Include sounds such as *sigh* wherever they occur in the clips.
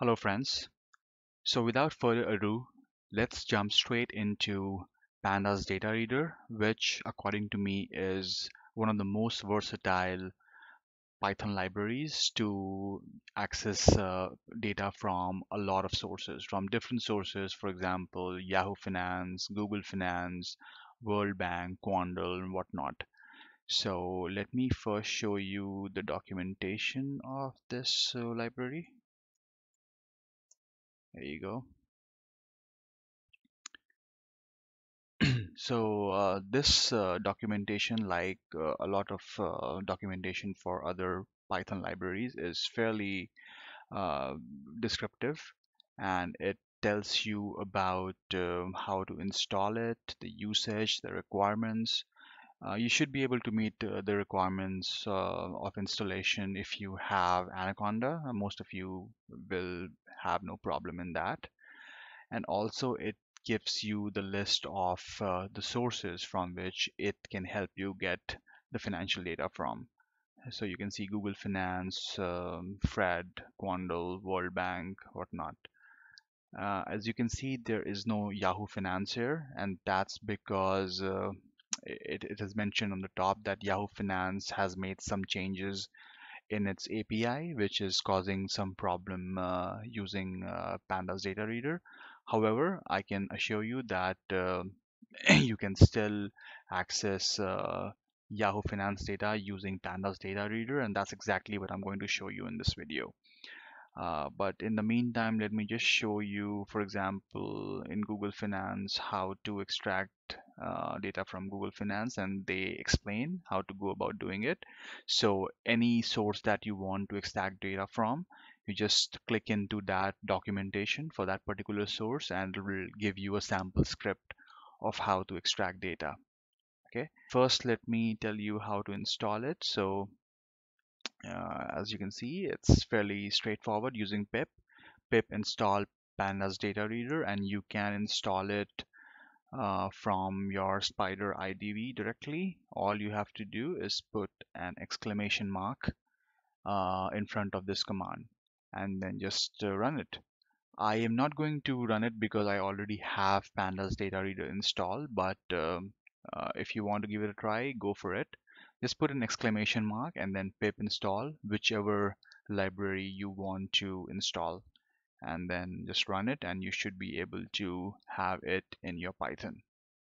Hello friends. So without further ado, let's jump straight into Pandas data reader, which according to me is one of the most versatile Python libraries to access uh, data from a lot of sources, from different sources, for example, Yahoo Finance, Google Finance, World Bank, Quandl, and whatnot. So let me first show you the documentation of this uh, library. There you go. *clears throat* so uh, this uh, documentation, like uh, a lot of uh, documentation for other Python libraries, is fairly uh, descriptive and it tells you about um, how to install it, the usage, the requirements. Uh, you should be able to meet the requirements of installation if you have Anaconda. Most of you will have no problem in that and also it gives you the list of uh, the sources from which it can help you get the financial data from. So you can see Google Finance, um, Fred, Quandl, World Bank, whatnot. Uh, as you can see, there is no Yahoo Finance here, and that's because uh, it, it is mentioned on the top that Yahoo Finance has made some changes in its API, which is causing some problem uh, using uh, Pandas data reader. However, I can assure you that uh, *clears throat* you can still access uh, Yahoo Finance data using Pandas data reader, and that's exactly what I'm going to show you in this video. Uh, but in the meantime, let me just show you, for example, in Google Finance, how to extract uh, data from Google Finance and they explain how to go about doing it. So any source that you want to extract data from, you just click into that documentation for that particular source and it will give you a sample script of how to extract data. Okay, first let me tell you how to install it. So uh, as you can see, it's fairly straightforward using pip. Pip install pandas data reader and you can install it uh, from your Spyder IDE directly. All you have to do is put an exclamation mark uh, in front of this command and then just uh, run it. I am not going to run it because I already have pandas data reader installed, but um, uh, if you want to give it a try, go for it just put an exclamation mark and then pip install whichever library you want to install and then just run it and you should be able to have it in your Python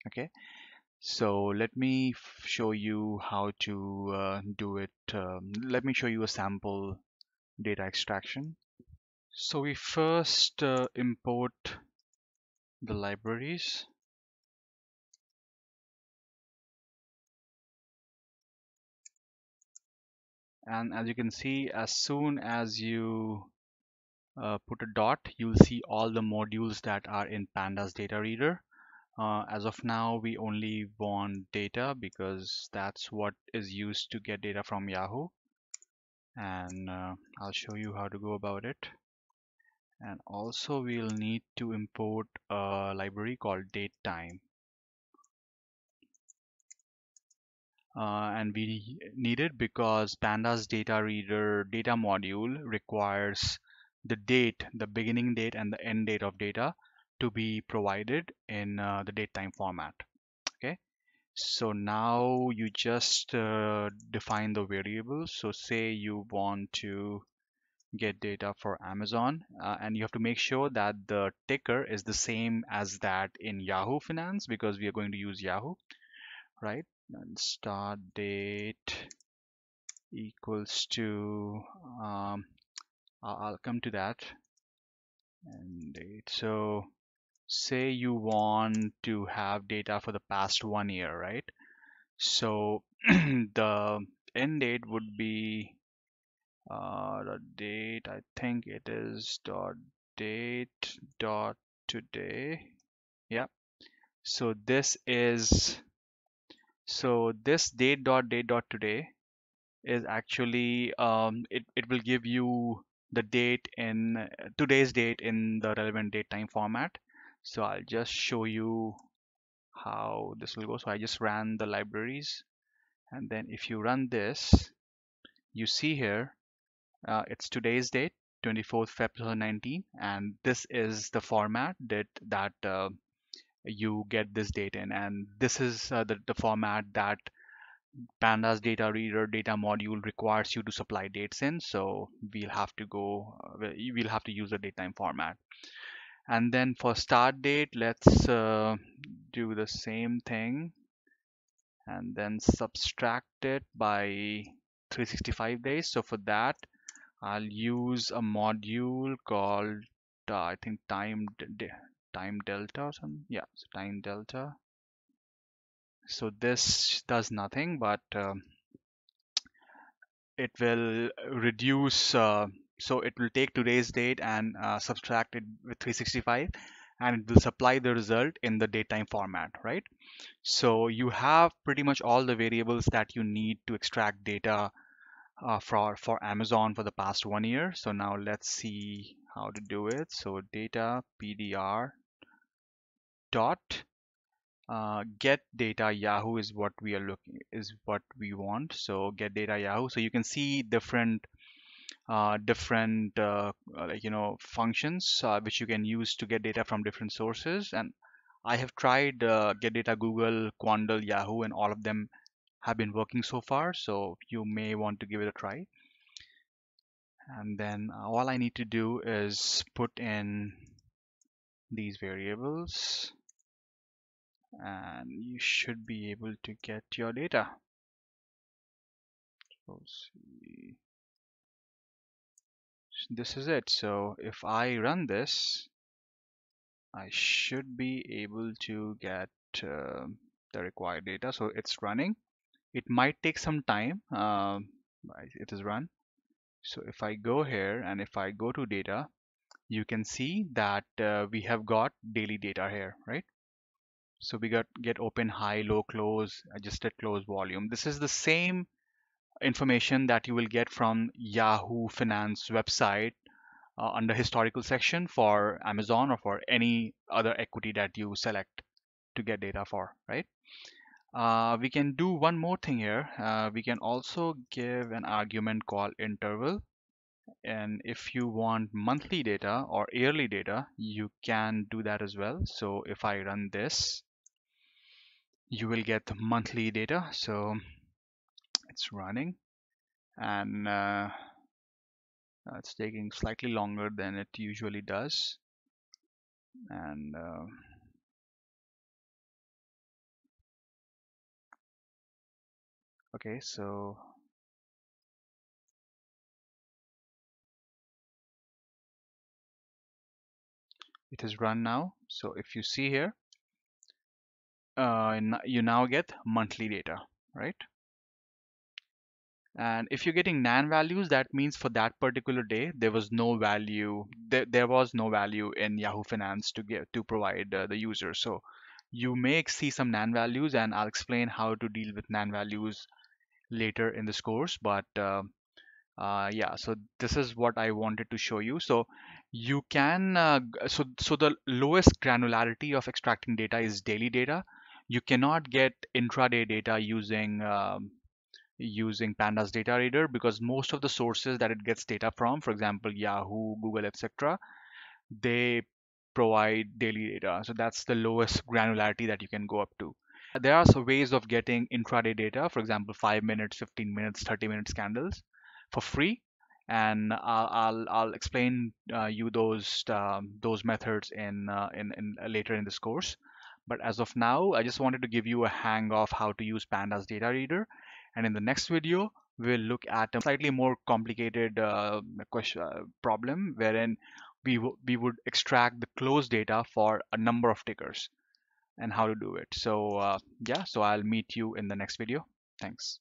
okay? So let me show you how to uh, do it um, let me show you a sample data extraction. So we first uh, import the libraries. And as you can see as soon as you uh, put a dot you'll see all the modules that are in pandas data reader. Uh, as of now we only want data because that's what is used to get data from Yahoo. And uh, I'll show you how to go about it. And also we'll need to import a library called datetime. Uh, and we need it because pandas data reader data module requires the date the beginning date and the end date of data to be provided in uh, the datetime format okay? So now you just uh, define the variables. So say you want to get data for Amazon uh, and you have to make sure that the ticker is the same as that in Yahoo Finance because we are going to use Yahoo right? And start date equals to um, I'll come to that. And so say you want to have data for the past one year right? So *clears throat* the end date would be uh, the date I think it is dot date dot today. Yeah so this is so this date dot date dot today is actually um, it, it will give you the date in today's date in the relevant date time format. So I'll just show you how this will go. So I just ran the libraries. And then if you run this you see here uh, it's today's date 24th Feb 2019, and this is the format that that uh, you get this date in, and this is uh, the, the format that pandas data reader data module requires you to supply dates in so we'll have to go uh, we'll have to use the datetime format. And then for start date let's uh, do the same thing and then subtract it by 365 days. So for that I'll use a module called uh, I think time time delta or something yeah so time delta so this does nothing, but um, it will reduce. Uh, so it will take today's date and uh, subtract it with 365, and it will supply the result in the datetime format, right? So you have pretty much all the variables that you need to extract data uh, for for Amazon for the past one year. So now let's see how to do it. So data PDR dot uh, get data Yahoo is what we are looking is what we want. So get data Yahoo. So you can see different uh, different uh, uh, like you know functions uh, which you can use to get data from different sources. And I have tried get data Google, Quandl, Yahoo, and all of them have been working so far. So you may want to give it a try. And then all I need to do is put in these variables and you should be able to get your data. So this is it. So if I run this, I should be able to get uh, the required data. So it's running. It might take some time. Um, it is run. So if I go here and if I go to data, you can see that uh, we have got daily data here, right? So we got get open, high, low, close, adjusted close volume. This is the same information that you will get from Yahoo Finance website uh, under historical section for Amazon or for any other equity that you select to get data for, right? Uh, we can do one more thing here. Uh, we can also give an argument called interval. And if you want monthly data or yearly data, you can do that as well. So if I run this, you will get monthly data. So it's running. And uh, it's taking slightly longer than it usually does. And uh, okay so it is run now so if you see here uh, you now get monthly data, right? And if you're getting nan values, that means for that particular day, there was no value, there, there was no value in Yahoo Finance to get to provide uh, the user. So you may see some nan values and I'll explain how to deal with nan values later in this course. But uh, uh, yeah, so this is what I wanted to show you. So you can, uh, so, so the lowest granularity of extracting data is daily data. You cannot get intraday data using um, using pandas data reader because most of the sources that it gets data from for example yahoo google etc they provide daily data. So that's the lowest granularity that you can go up to. There are some ways of getting intraday data for example 5 minutes 15 minutes 30 minutes candles for free and I'll I'll, I'll explain uh, you those um, those methods in, uh, in in later in this course but as of now, I just wanted to give you a hang of how to use Pandas data reader. And in the next video, we'll look at a slightly more complicated uh, question, uh, problem wherein we, we would extract the close data for a number of tickers and how to do it. So uh, yeah, so I'll meet you in the next video. Thanks.